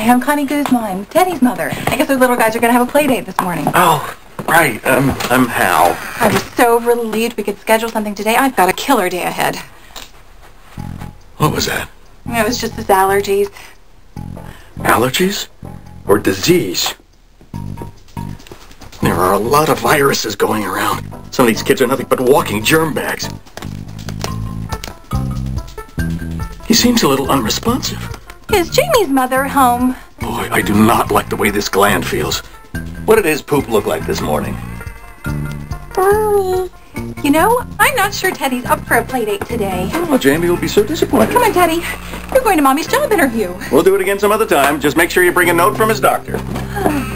Hi, I'm Connie Guzman, Teddy's mother. I guess the little guys are going to have a play date this morning. Oh, right. Um, I'm Hal. I was so relieved we could schedule something today. I've got a killer day ahead. What was that? It was just his allergies. Allergies? Or disease? There are a lot of viruses going around. Some of these kids are nothing but walking germ bags. He seems a little unresponsive. Is Jamie's mother home? Boy, I do not like the way this gland feels. What did his poop look like this morning? You know, I'm not sure Teddy's up for a play date today. Oh, Jamie will be so disappointed. Come on, Teddy. You're going to Mommy's job interview. We'll do it again some other time. Just make sure you bring a note from his doctor.